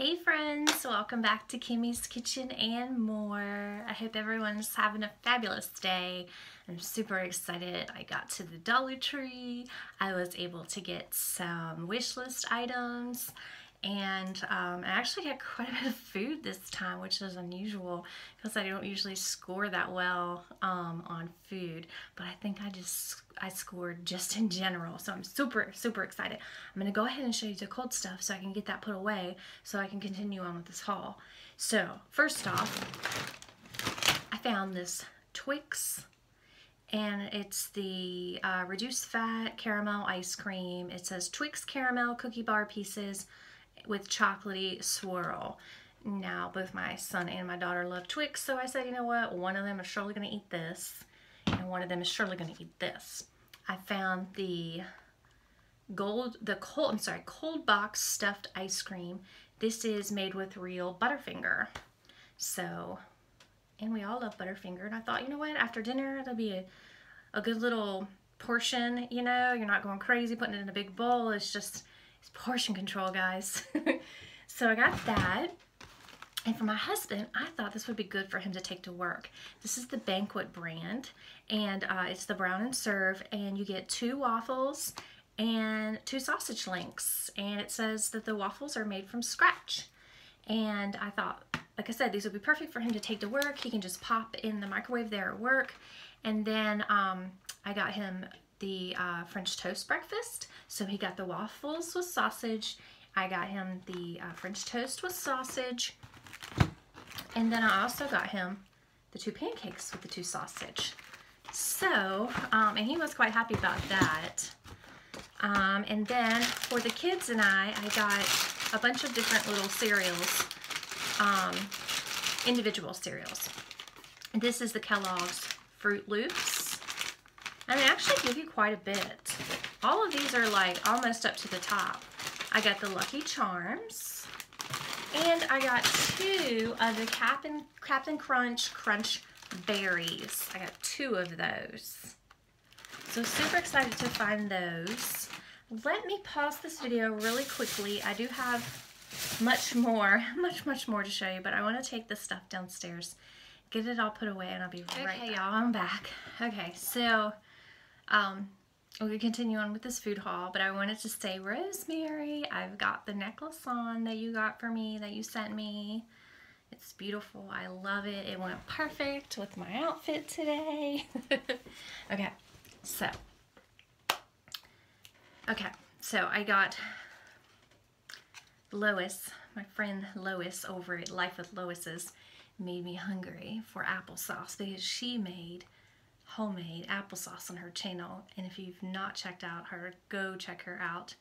Hey friends, welcome back to Kimmie's Kitchen and more. I hope everyone's having a fabulous day. I'm super excited. I got to the Dollar Tree. I was able to get some wish list items and um, I actually got quite a bit of food this time, which is unusual because I don't usually score that well um, on food. But I think I just I scored just in general, so I'm super super excited. I'm gonna go ahead and show you the cold stuff so I can get that put away so I can continue on with this haul. So first off, I found this Twix and it's the uh, reduced fat caramel ice cream. It says Twix caramel cookie bar pieces with chocolatey swirl. Now, both my son and my daughter love Twix, so I said, you know what, one of them is surely going to eat this, and one of them is surely going to eat this. I found the gold, the cold, I'm sorry, cold box stuffed ice cream. This is made with real Butterfinger. So, and we all love Butterfinger, and I thought, you know what, after dinner, that'll be a, a good little portion, you know, you're not going crazy putting it in a big bowl, it's just, it's portion control, guys. so I got that. And for my husband, I thought this would be good for him to take to work. This is the Banquet brand, and uh, it's the brown and serve, and you get two waffles and two sausage links. And it says that the waffles are made from scratch. And I thought, like I said, these would be perfect for him to take to work. He can just pop in the microwave there at work. And then um, I got him the uh, French toast breakfast. So he got the waffles with sausage. I got him the uh, French toast with sausage. And then I also got him the two pancakes with the two sausage. So, um, and he was quite happy about that. Um, and then for the kids and I, I got a bunch of different little cereals, um, individual cereals. This is the Kellogg's Froot Loops. And they actually give you quite a bit. All of these are like almost up to the top. I got the Lucky Charms. And I got two of the Captain, Captain Crunch Crunch Berries. I got two of those. So super excited to find those. Let me pause this video really quickly. I do have much more, much, much more to show you, but I want to take this stuff downstairs, get it all put away, and I'll be right okay, y'all, I'm back. Okay, so um, going to continue on with this food haul, but I wanted to say, Rosemary, I've got the necklace on that you got for me, that you sent me. It's beautiful. I love it. It went perfect with my outfit today. okay, so, okay, so I got Lois, my friend Lois over at Life with Lois's, made me hungry for applesauce because she made homemade applesauce on her channel. And if you've not checked out her, go check her out.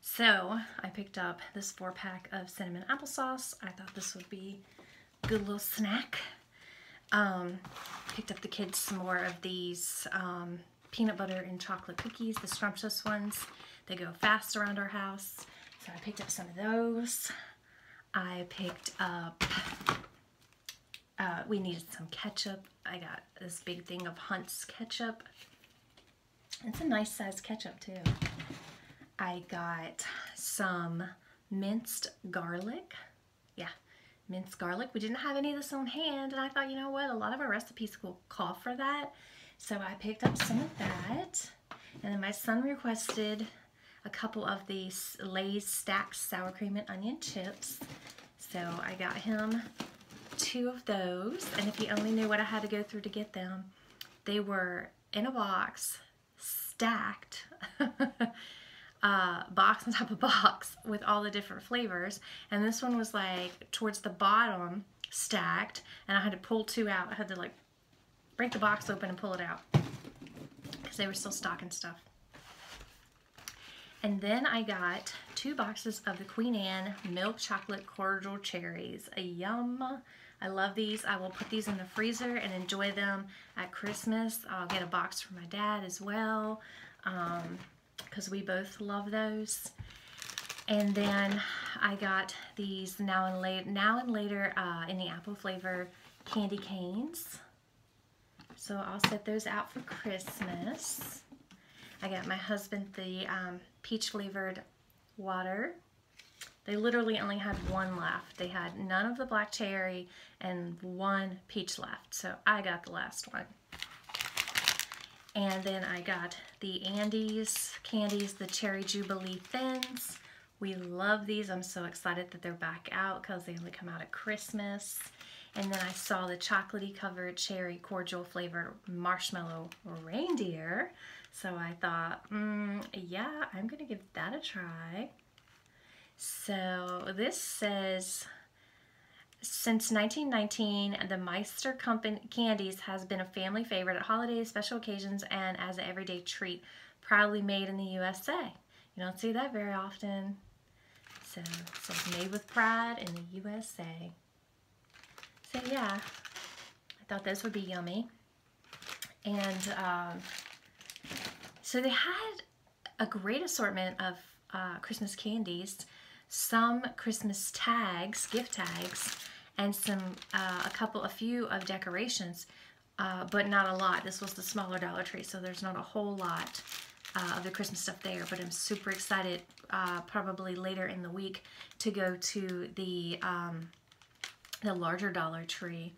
So I picked up this four pack of cinnamon applesauce. I thought this would be a good little snack. Um, picked up the kids some more of these um, peanut butter and chocolate cookies, the scrumptious ones. They go fast around our house. So I picked up some of those. I picked up uh, we needed some ketchup. I got this big thing of Hunt's ketchup. It's a nice size ketchup too. I got some minced garlic. Yeah, minced garlic. We didn't have any of this on hand and I thought, you know what, a lot of our recipes will call for that. So I picked up some of that. And then my son requested a couple of these Lay's stacked sour cream and onion chips. So I got him two of those, and if you only knew what I had to go through to get them, they were in a box, stacked, uh, box on top of box with all the different flavors, and this one was like towards the bottom, stacked, and I had to pull two out. I had to like break the box open and pull it out because they were still stocking stuff. And then I got two boxes of the Queen Anne Milk Chocolate Cordial Cherries. A yum. I love these. I will put these in the freezer and enjoy them at Christmas. I'll get a box for my dad as well because um, we both love those. And then I got these now and, late, now and later uh, in the apple flavor candy canes. So I'll set those out for Christmas. I got my husband the um, peach flavored water. They literally only had one left. They had none of the black cherry and one peach left. So I got the last one. And then I got the Andes candies, the Cherry Jubilee Thins. We love these. I'm so excited that they're back out because they only come out at Christmas. And then I saw the chocolatey covered cherry cordial flavored marshmallow reindeer. So I thought, mm, yeah, I'm going to give that a try. So this says, since 1919, the Meister Company Candies has been a family favorite at holidays, special occasions, and as an everyday treat. Proudly made in the USA. You don't see that very often. So made with pride in the USA. So yeah, I thought this would be yummy. And um, so they had a great assortment of uh, Christmas candies, some Christmas tags, gift tags, and some, uh, a couple, a few of decorations, uh, but not a lot. This was the smaller Dollar Tree, so there's not a whole lot uh, of the Christmas stuff there, but I'm super excited uh, probably later in the week to go to the, um, the larger Dollar Tree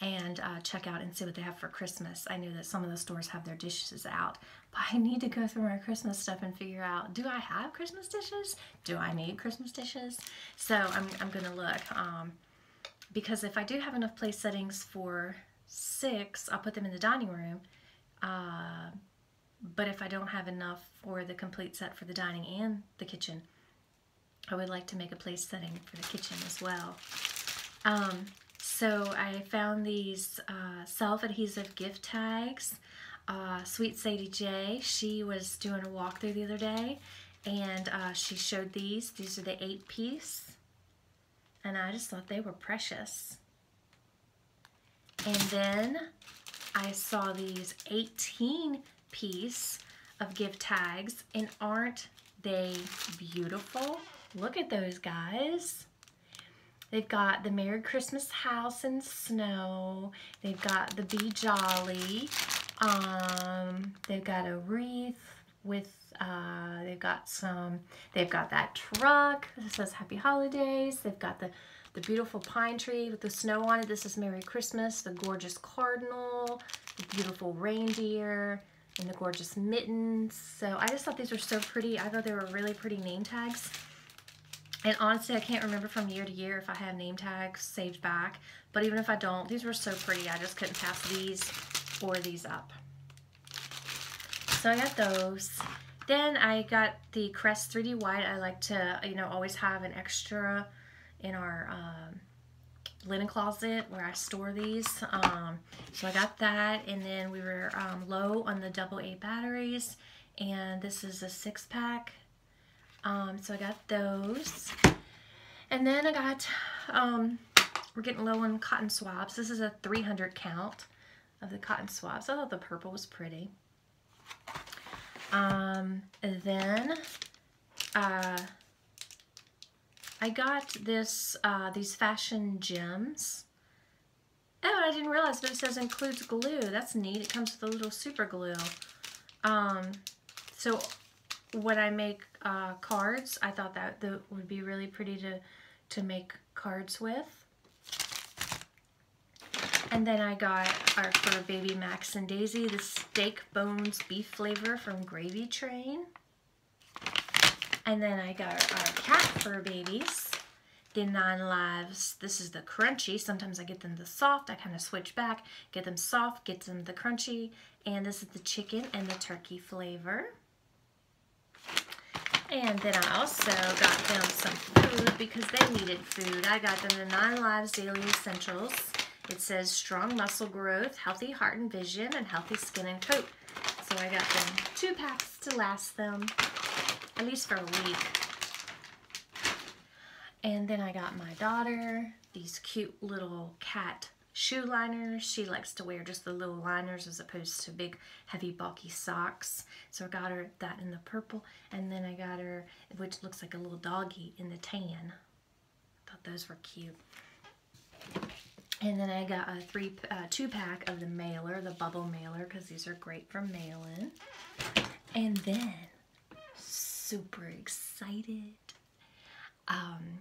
and uh, check out and see what they have for Christmas. I know that some of the stores have their dishes out, but I need to go through my Christmas stuff and figure out, do I have Christmas dishes? Do I need Christmas dishes? So I'm, I'm going to look um, because if I do have enough place settings for six, I'll put them in the dining room. Uh, but if I don't have enough for the complete set for the dining and the kitchen, I would like to make a place setting for the kitchen as well. Um, so I found these uh, self-adhesive gift tags. Uh, Sweet Sadie J, she was doing a walkthrough the other day and uh, she showed these. These are the eight piece and I just thought they were precious. And then I saw these 18 piece of gift tags and aren't they beautiful? Look at those guys. They've got the Merry Christmas House in Snow. They've got the Be Jolly. Um, they've got a wreath with, uh, they've got some, they've got that truck that says Happy Holidays. They've got the, the beautiful pine tree with the snow on it. This is Merry Christmas. The gorgeous cardinal, the beautiful reindeer, and the gorgeous mittens. So I just thought these were so pretty. I thought they were really pretty name tags. And honestly, I can't remember from year to year if I have name tags saved back. But even if I don't, these were so pretty. I just couldn't pass these or these up. So I got those. Then I got the Crest 3D White. I like to, you know, always have an extra in our um, linen closet where I store these. Um, so I got that. And then we were um, low on the double A batteries. And this is a six pack. Um, so I got those. And then I got, um, we're getting low on cotton swabs. This is a 300 count of the cotton swabs. I thought the purple was pretty. Um, then, uh, I got this, uh, these fashion gems. Oh, I didn't realize, but it says includes glue. That's neat. It comes with a little super glue. Um, so when I make uh, cards, I thought that, that would be really pretty to, to make cards with. And then I got our for baby Max and Daisy, the steak bones beef flavor from Gravy Train. And then I got our cat fur babies, the Nine Lives. This is the crunchy. Sometimes I get them the soft. I kind of switch back, get them soft, get them the crunchy. And this is the chicken and the turkey flavor. And then I also got them some food because they needed food. I got them the Nine Lives Daily Essentials. It says strong muscle growth, healthy heart and vision, and healthy skin and coat. So I got them two packs to last them, at least for a week. And then I got my daughter these cute little cat shoe liners. She likes to wear just the little liners as opposed to big, heavy, bulky socks. So I got her that in the purple. And then I got her, which looks like a little doggy, in the tan. I thought those were cute. And then I got a three, uh, two pack of the mailer, the bubble mailer, because these are great for mailing. And then, super excited, um,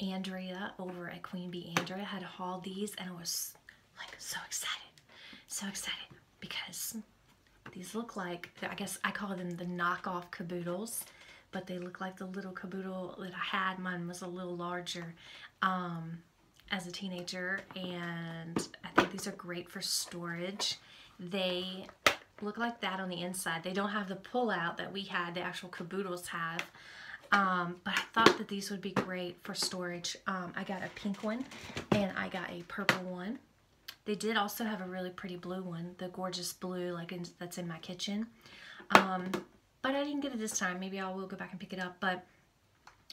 Andrea over at Queen Bee Andrea had hauled these and I was like so excited. So excited because these look like, I guess I call them the knockoff caboodles, but they look like the little caboodle that I had. Mine was a little larger um, as a teenager and I think these are great for storage. They look like that on the inside. They don't have the pull out that we had, the actual caboodles have. Um, but I thought that these would be great for storage. Um, I got a pink one and I got a purple one. They did also have a really pretty blue one, the gorgeous blue like in, that's in my kitchen. Um, but I didn't get it this time. Maybe I will go back and pick it up. But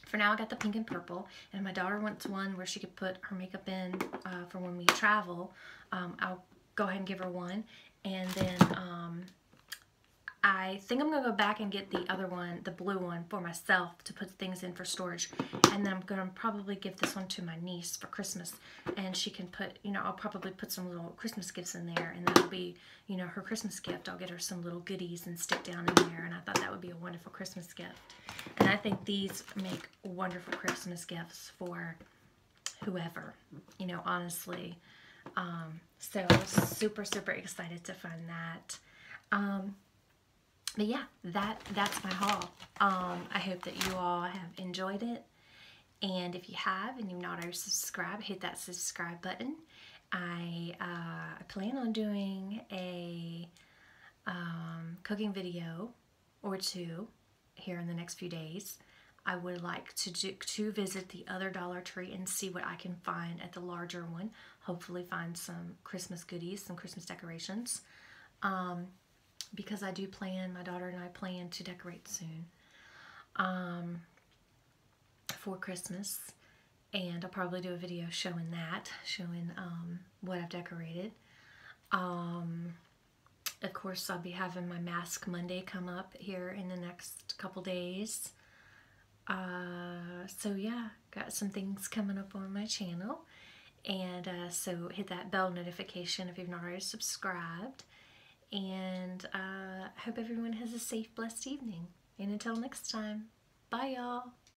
for now, I got the pink and purple. And my daughter wants one where she could put her makeup in uh, for when we travel. Um, I'll go ahead and give her one. And then um, I think I'm going to go back and get the other one, the blue one, for myself to put things in for storage. And then I'm going to probably give this one to my niece for Christmas. And she can put, you know, I'll probably put some little Christmas gifts in there. And that'll be, you know, her Christmas gift. I'll get her some little goodies and stick down in there. And I thought that would be a wonderful Christmas gift. And I think these make wonderful Christmas gifts for whoever, you know, honestly. Um, so super, super excited to find that. Um, but yeah, that that's my haul. Um, I hope that you all have enjoyed it. And if you have and you've not already subscribed, hit that subscribe button. I, uh, plan on doing a um, cooking video or two here in the next few days. I would like to do, to visit the other Dollar Tree and see what I can find at the larger one. Hopefully find some Christmas goodies, some Christmas decorations. Um, because I do plan, my daughter and I plan to decorate soon um, for Christmas. And I'll probably do a video showing that, showing um, what I've decorated. Um, of course, I'll be having my Mask Monday come up here in the next couple days. Uh, so yeah, got some things coming up on my channel. And uh, so hit that bell notification if you've not already subscribed. And uh, I hope everyone has a safe, blessed evening. And until next time, bye y'all.